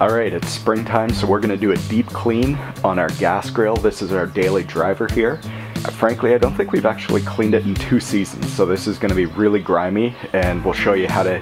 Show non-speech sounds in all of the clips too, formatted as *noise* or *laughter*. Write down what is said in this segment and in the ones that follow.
All right, it's springtime, so we're gonna do a deep clean on our gas grill. This is our daily driver here. Frankly, I don't think we've actually cleaned it in two seasons, so this is gonna be really grimy, and we'll show you how to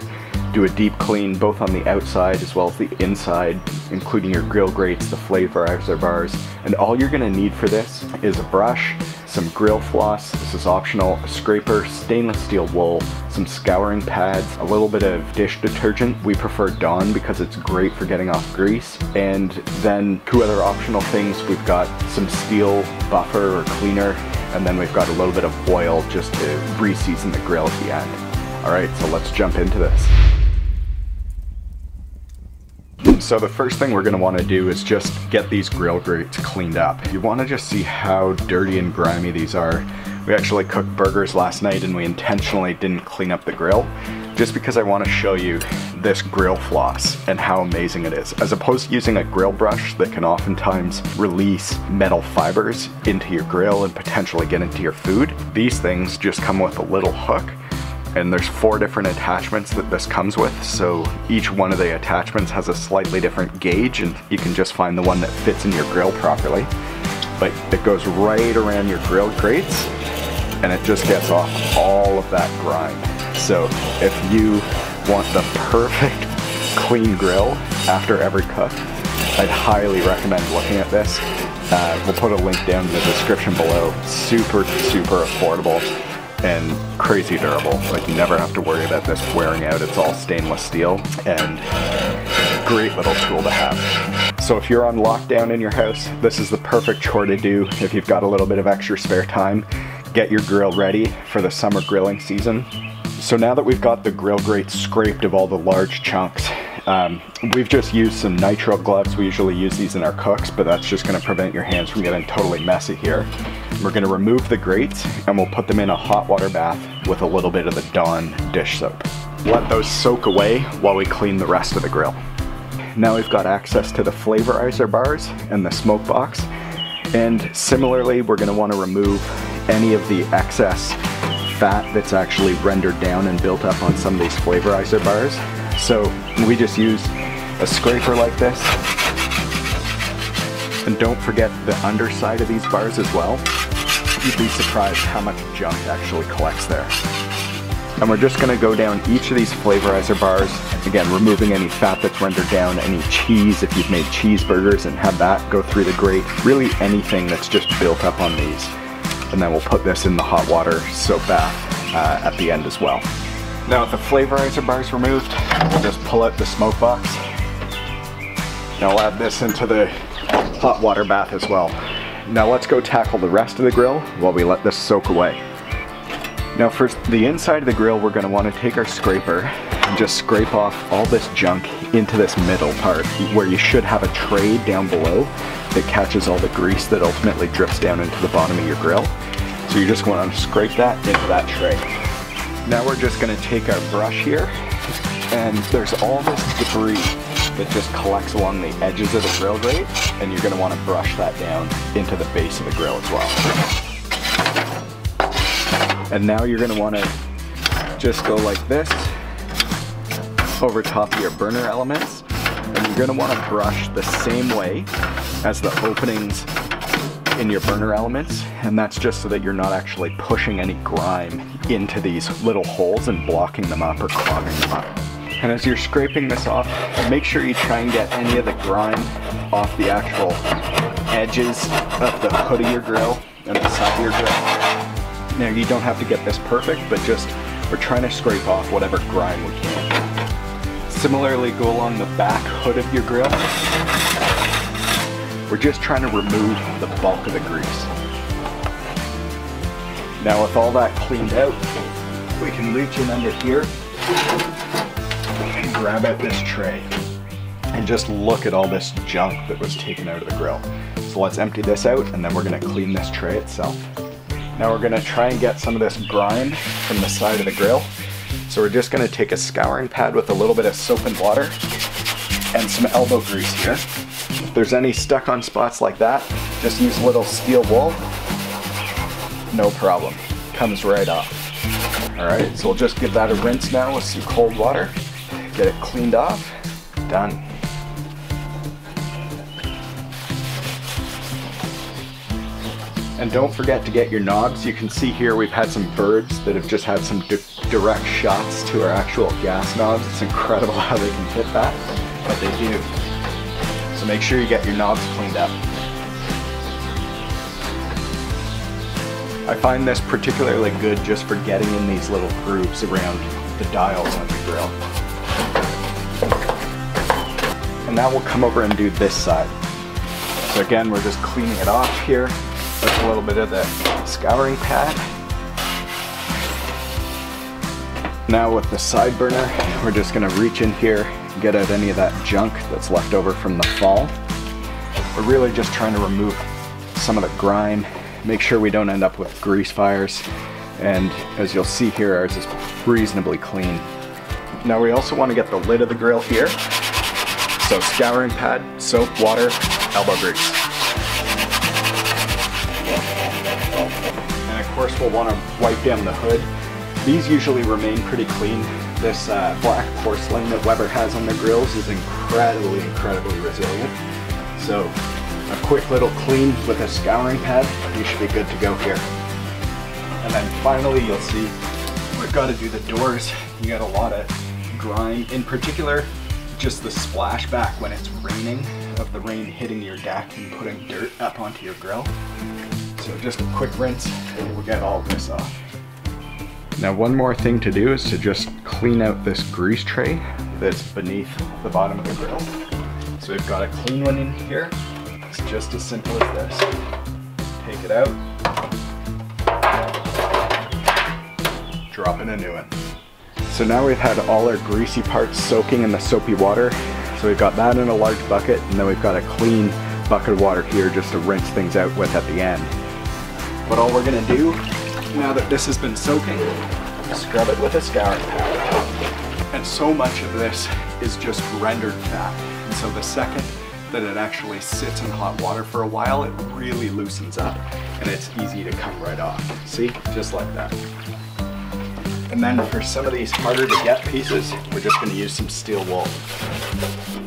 do a deep clean both on the outside as well as the inside, including your grill grates, the flavorizer bars, and all you're gonna need for this is a brush, some grill floss, this is optional, a scraper, stainless steel wool, some scouring pads, a little bit of dish detergent. We prefer Dawn because it's great for getting off grease. And then two other optional things. We've got some steel buffer or cleaner, and then we've got a little bit of oil just to re-season the grill at the end. All right, so let's jump into this. So the first thing we're gonna wanna do is just get these grill grates cleaned up. You wanna just see how dirty and grimy these are. We actually cooked burgers last night and we intentionally didn't clean up the grill just because I wanna show you this grill floss and how amazing it is. As opposed to using a grill brush that can oftentimes release metal fibers into your grill and potentially get into your food, these things just come with a little hook and there's four different attachments that this comes with. So each one of the attachments has a slightly different gauge and you can just find the one that fits in your grill properly. But it goes right around your grill grates and it just gets off all of that grime so if you want the perfect *laughs* clean grill after every cook I'd highly recommend looking at this. Uh, we'll put a link down in the description below. Super super affordable and crazy durable. Like you never have to worry about this wearing out. It's all stainless steel and great little tool to have. So if you're on lockdown in your house, this is the perfect chore to do if you've got a little bit of extra spare time. Get your grill ready for the summer grilling season. So now that we've got the grill grate scraped of all the large chunks, um, we've just used some nitrile gloves. We usually use these in our cooks, but that's just gonna prevent your hands from getting totally messy here. We're gonna remove the grates and we'll put them in a hot water bath with a little bit of the Dawn dish soap. Let those soak away while we clean the rest of the grill. Now we've got access to the flavorizer bars and the smoke box. And similarly, we're gonna wanna remove any of the excess fat that's actually rendered down and built up on some of these flavorizer bars. So we just use a scraper like this. And don't forget the underside of these bars as well. You'd be surprised how much junk actually collects there. And we're just gonna go down each of these flavorizer bars, again, removing any fat that's rendered down, any cheese if you've made cheeseburgers and had that go through the grate, really anything that's just built up on these. And then we'll put this in the hot water soap bath uh, at the end as well. Now with the flavorizer bars removed, we'll just pull out the smoke box. Now I'll add this into the hot water bath as well. Now let's go tackle the rest of the grill while we let this soak away. Now for the inside of the grill, we're gonna wanna take our scraper and just scrape off all this junk into this middle part where you should have a tray down below that catches all the grease that ultimately drips down into the bottom of your grill. So you just wanna scrape that into that tray. Now we're just gonna take our brush here and there's all this debris that just collects along the edges of the grill grate and you're gonna wanna brush that down into the base of the grill as well. And now you're gonna wanna just go like this over top of your burner elements and you're gonna wanna brush the same way as the openings in your burner elements and that's just so that you're not actually pushing any grime into these little holes and blocking them up or clogging them up. And as you're scraping this off, make sure you try and get any of the grime off the actual edges of the hood of your grill and the side of your grill. Now you don't have to get this perfect, but just we're trying to scrape off whatever grime we can. Similarly, go along the back hood of your grill. We're just trying to remove the bulk of the grease. Now with all that cleaned out, we can reach in under here grab out this tray and just look at all this junk that was taken out of the grill. So let's empty this out and then we're gonna clean this tray itself. Now we're gonna try and get some of this grime from the side of the grill. So we're just gonna take a scouring pad with a little bit of soap and water and some elbow grease here. If there's any stuck on spots like that, just use a little steel wool. No problem, comes right off. All right, so we'll just give that a rinse now with some cold water get it cleaned off, done. And don't forget to get your knobs. You can see here we've had some birds that have just had some di direct shots to our actual gas knobs. It's incredible *laughs* how they can hit that, but they do. So make sure you get your knobs cleaned up. I find this particularly good just for getting in these little grooves around the dials on the grill. And now we'll come over and do this side. So again, we're just cleaning it off here with a little bit of the scouring pad. Now with the side burner, we're just gonna reach in here, get out any of that junk that's left over from the fall. We're really just trying to remove some of the grime, make sure we don't end up with grease fires. And as you'll see here, ours is reasonably clean. Now we also want to get the lid of the grill here. So scouring pad, soap, water, elbow grease. And of course we'll want to wipe down the hood. These usually remain pretty clean. This uh, black porcelain that Weber has on their grills is incredibly, incredibly resilient. So a quick little clean with a scouring pad, you should be good to go here. And then finally you'll see we've got to do the doors. You got a lot of grime, in particular just the splashback when it's raining of the rain hitting your deck and putting dirt up onto your grill. So just a quick rinse and we'll get all this off. Now one more thing to do is to just clean out this grease tray that's beneath the bottom of the grill. So we've got a clean one in here. It's just as simple as this. Take it out, drop in a new one. So now we've had all our greasy parts soaking in the soapy water. So we've got that in a large bucket and then we've got a clean bucket of water here just to rinse things out with at the end. But all we're gonna do, now that this has been soaking, scrub it with a scouring pad. And so much of this is just rendered fat. And so the second that it actually sits in hot water for a while, it really loosens up and it's easy to come right off. See, just like that. And then for some of these harder to get pieces, we're just gonna use some steel wool.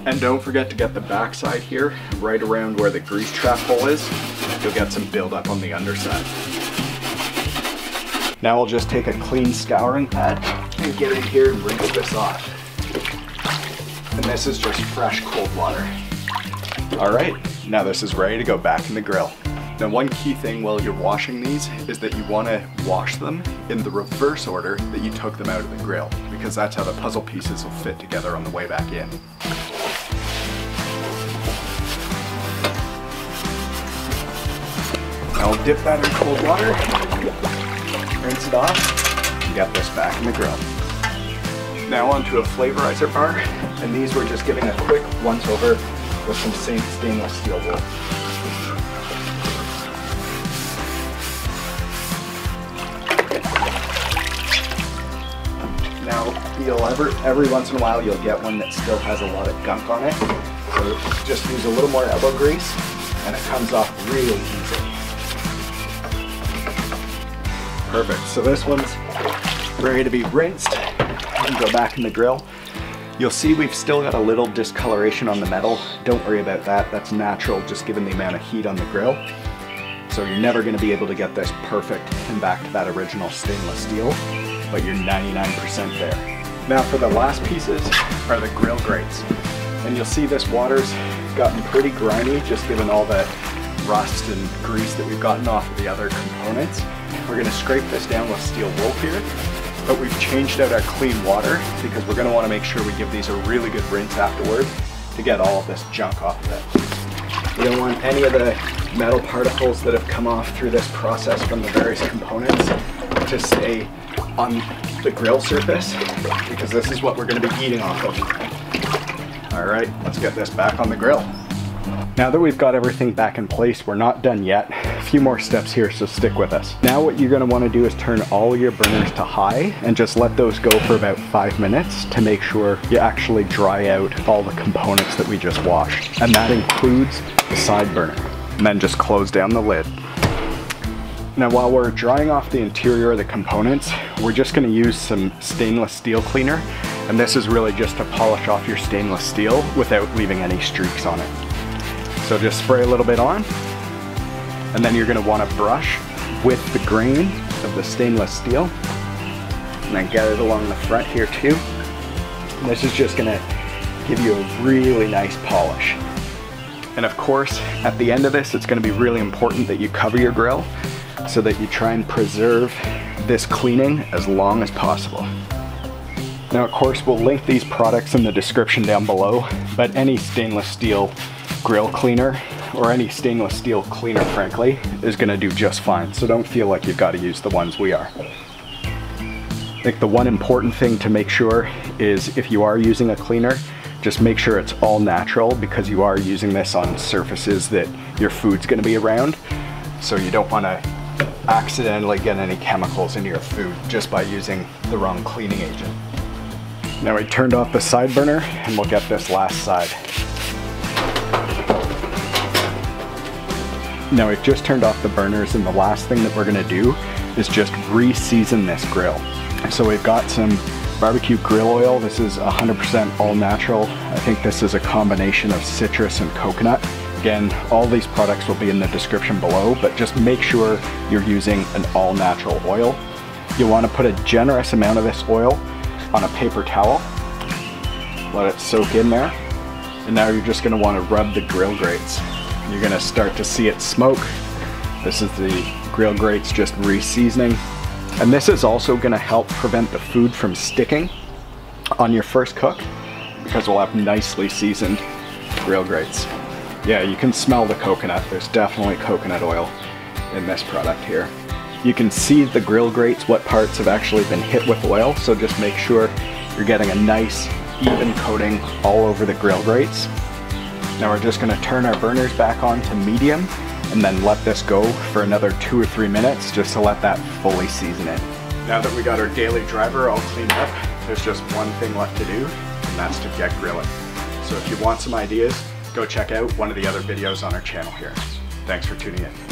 And don't forget to get the backside here, right around where the grease trap hole is. You'll get some buildup on the underside. Now we'll just take a clean scouring pad and get in here and rinse this off. And this is just fresh cold water. All right, now this is ready to go back in the grill. Now one key thing while you're washing these is that you want to wash them in the reverse order that you took them out of the grill because that's how the puzzle pieces will fit together on the way back in. Now I'll dip that in cold water, rinse it off, and get this back in the grill. Now onto a flavorizer bar, and these we're just giving a quick once over with some stainless steel wool. You'll ever, every once in a while you'll get one that still has a lot of gunk on it. So just use a little more elbow grease and it comes off really easy. Perfect, so this one's ready to be rinsed and go back in the grill. You'll see we've still got a little discoloration on the metal. Don't worry about that, that's natural just given the amount of heat on the grill. So you're never gonna be able to get this perfect and back to that original stainless steel but you're 99% there. Now for the last pieces are the grill grates. And you'll see this water's gotten pretty grimy just given all the rust and grease that we've gotten off of the other components. We're gonna scrape this down with steel wool here, but we've changed out our clean water because we're gonna wanna make sure we give these a really good rinse afterward to get all of this junk off of it. We don't want any of the metal particles that have come off through this process from the various components to stay on the grill surface because this is what we're going to be eating off of. All right, let's get this back on the grill. Now that we've got everything back in place, we're not done yet. A few more steps here, so stick with us. Now what you're gonna wanna do is turn all your burners to high and just let those go for about five minutes to make sure you actually dry out all the components that we just washed. And that includes the side burner. And then just close down the lid. Now while we're drying off the interior of the components, we're just gonna use some stainless steel cleaner. And this is really just to polish off your stainless steel without leaving any streaks on it. So just spray a little bit on And then you're gonna wanna brush with the grain of the stainless steel. And then get it along the front here too. And this is just gonna give you a really nice polish. And of course, at the end of this, it's gonna be really important that you cover your grill so that you try and preserve this cleaning as long as possible. Now, of course, we'll link these products in the description down below, but any stainless steel grill cleaner or any stainless steel cleaner, frankly, is gonna do just fine. So don't feel like you've gotta use the ones we are. I think the one important thing to make sure is if you are using a cleaner, just make sure it's all natural because you are using this on surfaces that your food's gonna be around. So you don't wanna accidentally get any chemicals into your food just by using the wrong cleaning agent. Now we turned off the side burner and we'll get this last side. Now we've just turned off the burners and the last thing that we're gonna do is just re-season this grill. So we've got some barbecue grill oil. This is 100% all natural. I think this is a combination of citrus and coconut. Again, all these products will be in the description below, but just make sure you're using an all natural oil. You'll wanna put a generous amount of this oil on a paper towel. Let it soak in there. And now you're just gonna wanna rub the grill grates. You're gonna start to see it smoke. This is the grill grates just re-seasoning. And this is also gonna help prevent the food from sticking on your first cook because we'll have nicely seasoned grill grates. Yeah, you can smell the coconut. There's definitely coconut oil in this product here. You can see the grill grates, what parts have actually been hit with oil, so just make sure you're getting a nice even coating all over the grill grates. Now we're just gonna turn our burners back on to medium and then let this go for another two or three minutes just to let that fully season in. Now that we got our daily driver all cleaned up, there's just one thing left to do, and that's to get grilling. So if you want some ideas, go check out one of the other videos on our channel here. Thanks for tuning in.